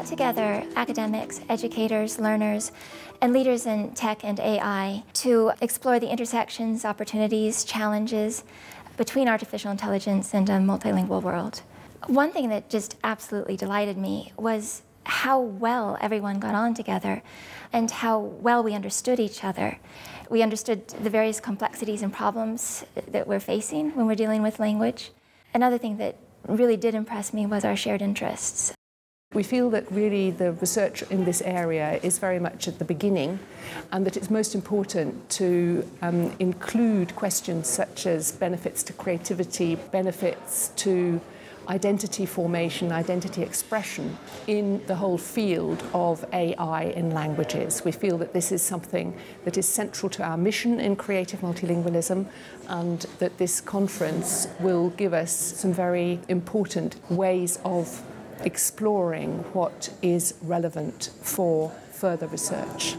brought together academics, educators, learners, and leaders in tech and AI to explore the intersections, opportunities, challenges between artificial intelligence and a multilingual world. One thing that just absolutely delighted me was how well everyone got on together and how well we understood each other. We understood the various complexities and problems that we're facing when we're dealing with language. Another thing that really did impress me was our shared interests. We feel that really the research in this area is very much at the beginning and that it's most important to um, include questions such as benefits to creativity, benefits to identity formation, identity expression in the whole field of AI in languages. We feel that this is something that is central to our mission in creative multilingualism and that this conference will give us some very important ways of exploring what is relevant for further research.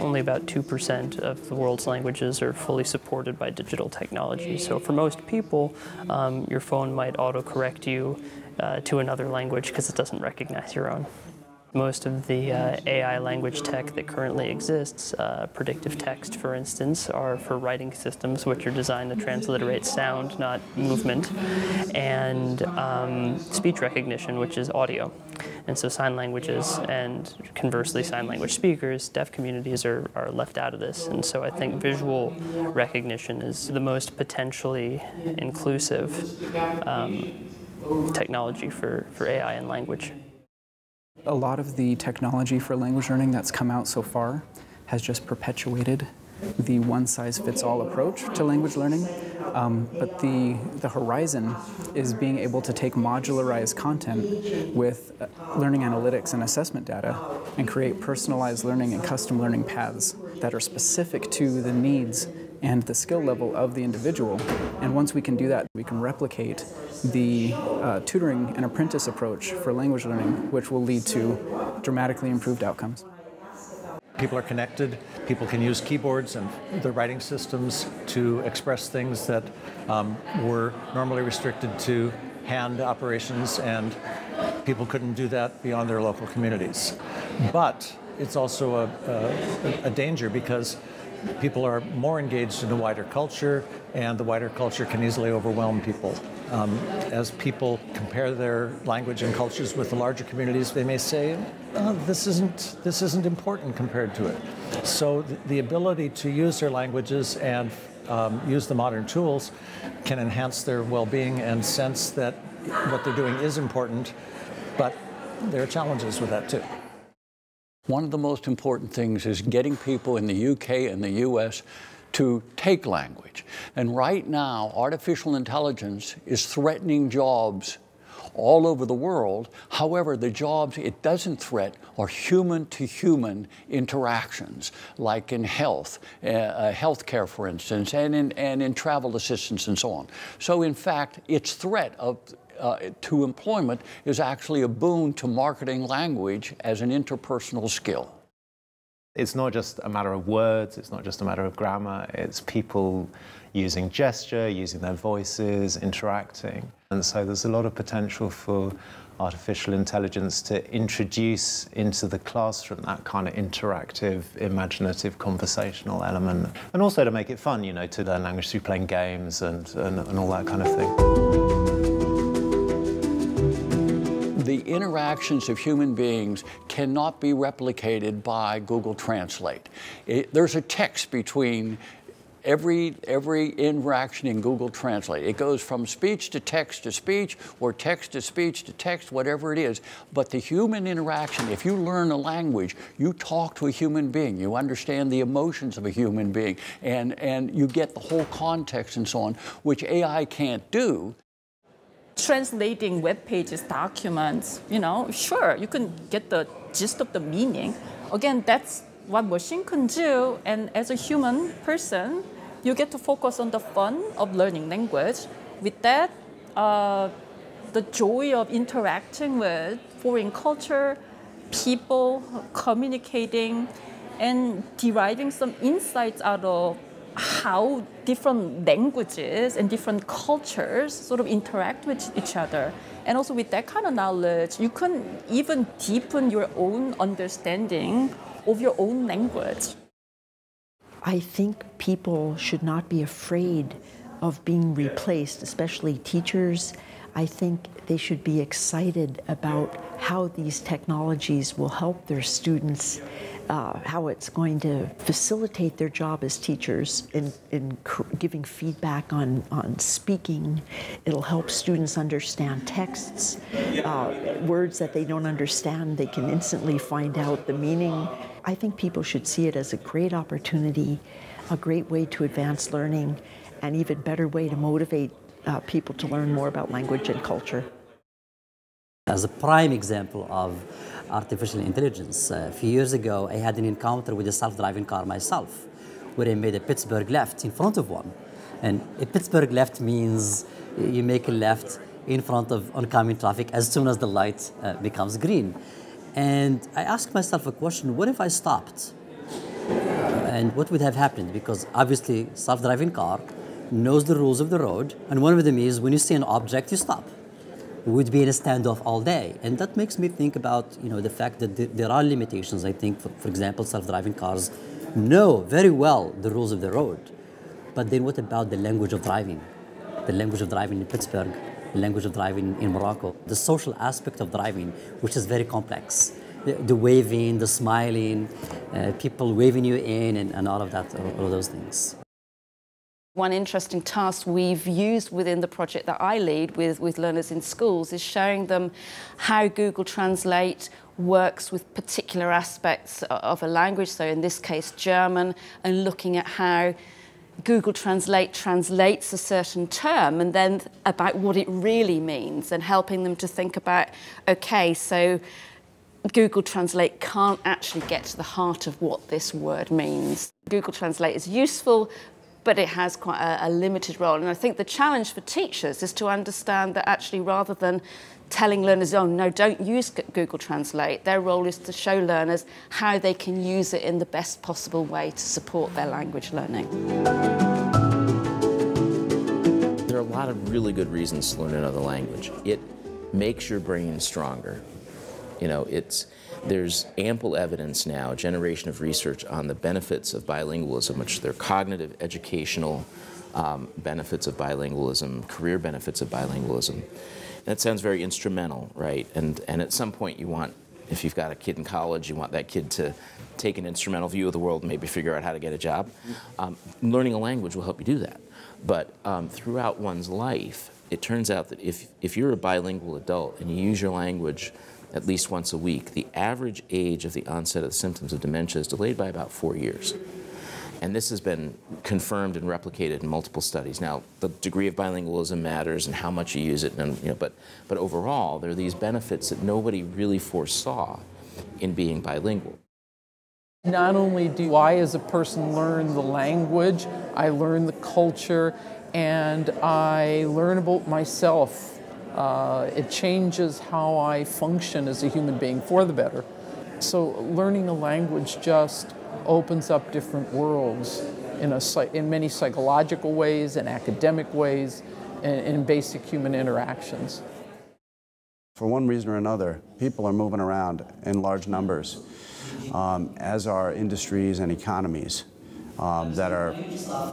Only about 2% of the world's languages are fully supported by digital technology. So for most people, um, your phone might autocorrect you uh, to another language because it doesn't recognize your own. Most of the uh, AI language tech that currently exists, uh, predictive text for instance, are for writing systems which are designed to transliterate sound, not movement, and um, speech recognition, which is audio. And so sign languages and conversely sign language speakers, deaf communities are, are left out of this. And so I think visual recognition is the most potentially inclusive um, technology for, for AI and language. A lot of the technology for language learning that's come out so far has just perpetuated the one-size-fits-all approach to language learning. Um, but the, the horizon is being able to take modularized content with uh, learning analytics and assessment data and create personalized learning and custom learning paths that are specific to the needs and the skill level of the individual. And once we can do that, we can replicate the uh, tutoring and apprentice approach for language learning, which will lead to dramatically improved outcomes. People are connected, people can use keyboards and the writing systems to express things that um, were normally restricted to hand operations and people couldn't do that beyond their local communities. But it's also a, a, a danger because people are more engaged in the wider culture, and the wider culture can easily overwhelm people. Um, as people compare their language and cultures with the larger communities, they may say, oh, "This isn't this isn't important compared to it." So th- the ability to use their languages and um, use the modern tools can enhance their well-being and sense that what they're doing is important, but there are challenges with that too. One of the most important things is getting people in the UK and the US to take language. And right now, artificial intelligence is threatening jobs all over the world. However, the jobs it doesn't threat are human to human interactions, like in health, uh, uh, healthcare, for instance, and in, and in travel assistance and so on. So, in fact, its threat of uh, to employment is actually a boon to marketing language as an interpersonal skill. It's not just a matter of words, it's not just a matter of grammar, it's people using gesture, using their voices, interacting. And so there's a lot of potential for artificial intelligence to introduce into the classroom that kind of interactive, imaginative, conversational element. And also to make it fun, you know, to learn language through playing games and, and, and all that kind of thing interactions of human beings cannot be replicated by Google Translate. It, there's a text between every, every interaction in Google Translate. It goes from speech to text to speech or text to speech to text, whatever it is. But the human interaction, if you learn a language, you talk to a human being, you understand the emotions of a human being, and, and you get the whole context and so on, which AI can't do translating web pages, documents, you know, sure, you can get the gist of the meaning. Again, that's what machine can do. And as a human person, you get to focus on the fun of learning language. With that, uh, the joy of interacting with foreign culture, people, communicating, and deriving some insights out of how different languages and different cultures sort of interact with each other. And also with that kind of knowledge, you can even deepen your own understanding of your own language. I think people should not be afraid of being replaced, especially teachers. I think they should be excited about how these technologies will help their students, uh, how it's going to facilitate their job as teachers in, in giving feedback on, on speaking. It'll help students understand texts, uh, words that they don't understand, they can instantly find out the meaning. I think people should see it as a great opportunity, a great way to advance learning, and even better way to motivate uh, people to learn more about language and culture. As a prime example of artificial intelligence, uh, a few years ago I had an encounter with a self-driving car myself, where I made a Pittsburgh left in front of one. And a Pittsburgh left means you make a left in front of oncoming traffic as soon as the light uh, becomes green. And I asked myself a question, what if I stopped? And what would have happened? Because obviously self-driving car knows the rules of the road, and one of them is when you see an object, you stop. Would be in a standoff all day. And that makes me think about you know, the fact that th there are limitations. I think, for, for example, self-driving cars know very well the rules of the road. But then what about the language of driving? The language of driving in Pittsburgh, the language of driving in Morocco, the social aspect of driving, which is very complex. The, the waving, the smiling, uh, people waving you in, and, and all of that, all, all of those things. One interesting task we've used within the project that I lead with, with learners in schools is showing them how Google Translate works with particular aspects of a language, so in this case German, and looking at how Google Translate translates a certain term and then about what it really means and helping them to think about, okay, so Google Translate can't actually get to the heart of what this word means. Google Translate is useful, but it has quite a, a limited role. And I think the challenge for teachers is to understand that actually rather than telling learners, oh, no, don't use Google Translate. Their role is to show learners how they can use it in the best possible way to support their language learning. There are a lot of really good reasons to learn another language. It makes your brain stronger. You know, it's there's ample evidence now, a generation of research on the benefits of bilingualism, which are cognitive, educational um, benefits of bilingualism, career benefits of bilingualism. That sounds very instrumental, right? And, and at some point you want, if you've got a kid in college, you want that kid to take an instrumental view of the world and maybe figure out how to get a job. Um, learning a language will help you do that. But um, throughout one's life, it turns out that if, if you're a bilingual adult and you use your language at least once a week, the average age of the onset of the symptoms of dementia is delayed by about four years. And this has been confirmed and replicated in multiple studies. Now, the degree of bilingualism matters and how much you use it, and, you know, but, but overall, there are these benefits that nobody really foresaw in being bilingual. Not only do I, as a person, learn the language, I learn the culture, and I learn about myself uh, it changes how I function as a human being for the better. So learning a language just opens up different worlds in, a, in many psychological ways, in academic ways, and in basic human interactions. For one reason or another, people are moving around in large numbers, um, as are industries and economies um, that are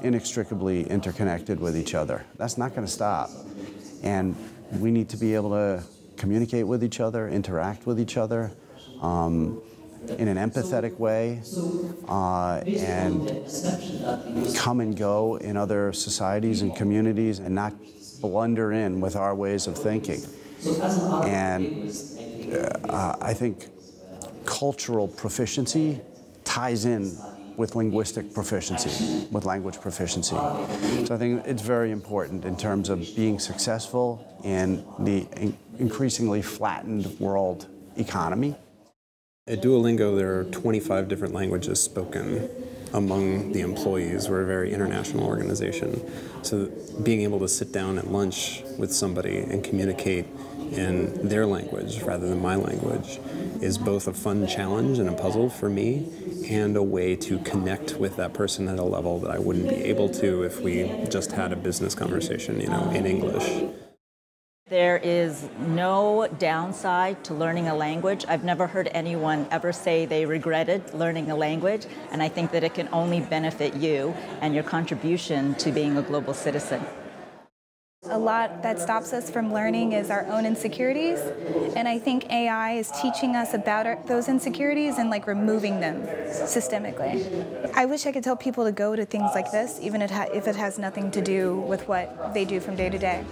inextricably interconnected with each other. That's not going to stop. And we need to be able to communicate with each other, interact with each other um, in an empathetic way, uh, and come and go in other societies and communities and not blunder in with our ways of thinking. And uh, I think cultural proficiency ties in with linguistic proficiency, with language proficiency. So I think it's very important in terms of being successful in the increasingly flattened world economy. At Duolingo, there are 25 different languages spoken among the employees. We're a very international organization. So being able to sit down at lunch with somebody and communicate in their language rather than my language is both a fun challenge and a puzzle for me and a way to connect with that person at a level that I wouldn't be able to if we just had a business conversation, you know, in English. There is no downside to learning a language. I've never heard anyone ever say they regretted learning a language, and I think that it can only benefit you and your contribution to being a global citizen. A lot that stops us from learning is our own insecurities, and I think AI is teaching us about our, those insecurities and like removing them systemically. I wish I could tell people to go to things like this, even if it has nothing to do with what they do from day to day.